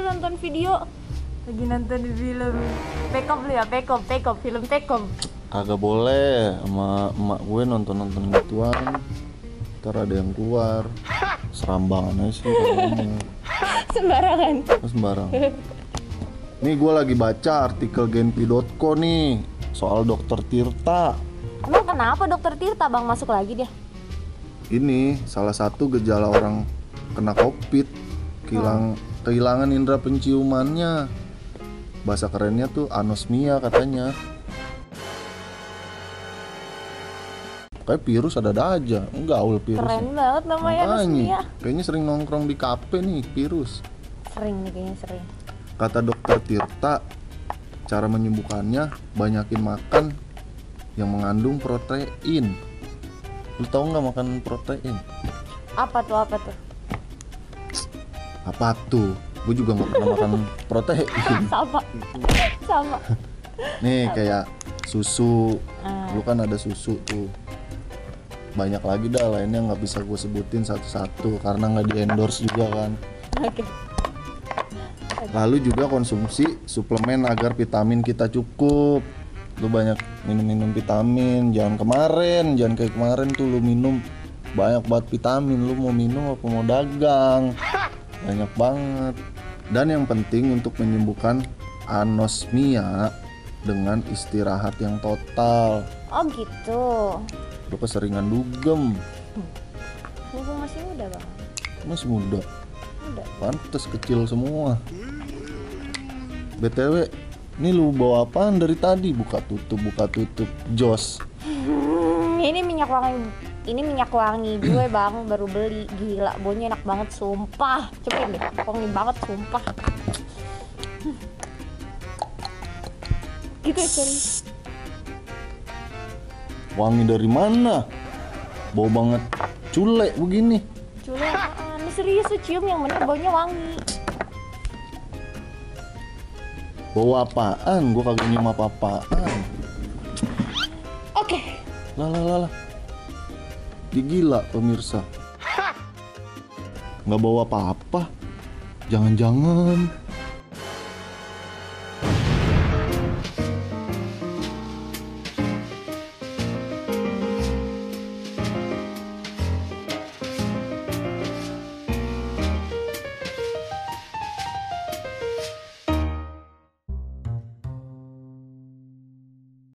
nonton video. Lagi nonton film. Pekom lu ya Pekom Pekom film Pekom Kagak boleh sama emak gue nonton-nonton gituan. Ntar ada yang keluar. Serambangan aja sih sembarangan. Lu sembarang Nih gue lagi baca artikel genpi.co nih Soal dokter Tirta. Emang kenapa dokter Tirta bang? Masuk lagi dia. Ini salah satu gejala orang kena covid Kehilang, Kehilangan indera penciumannya. Bahasa kerennya tuh anosmia katanya. Kayak virus ada-ada aja. Gaul virus keren banget namanya Makanya, Anosmia. kayaknya sering nongkrong di kafe nih virus. sering nih kayaknya sering. Kata dokter Tirta, cara menyembuhkannya banyakin makan yang mengandung protein. Lu tahu nggak makan protein? apa tuh apa tuh Apa tuh? Gue juga nggak pernah makan protein. sama sama Nih kayak susu. Ah. Lu kan ada susu tuh. Banyak lagi dah lainnya nggak bisa gue sebutin satu-satu karena nggak di endorse juga kan. oke Lalu juga konsumsi suplemen agar vitamin kita cukup. Lu banyak minum-minum vitamin, jangan kemarin, jangan kayak kemarin tuh lu minum banyak banget vitamin. Lu mau minum apa mau dagang? Banyak banget. Dan yang penting untuk menyembuhkan anosmia dengan istirahat yang total. oh gitu Lu keseringan dugem, mumpung masih muda bang masih muda. muda Pantes kecil semua. BTW, ini lu bawa apaan dari tadi? Buka tutup, buka tutup. Jos. Hmm, ini minyak wangi ini minyak wangi gue bang baru beli gila baunya enak banget sumpah cobain deh wangi banget sumpah gitu ya Wangi dari mana? Bau banget culek begini. Cule apaan? Ini serius cium yang bener baunya wangi Bau apaan? Gua kagak nyium apa-apaan. oke Lah lah lah lah. Dia gila pemirsa. Nggak bawa apa-apa. Jangan-jangan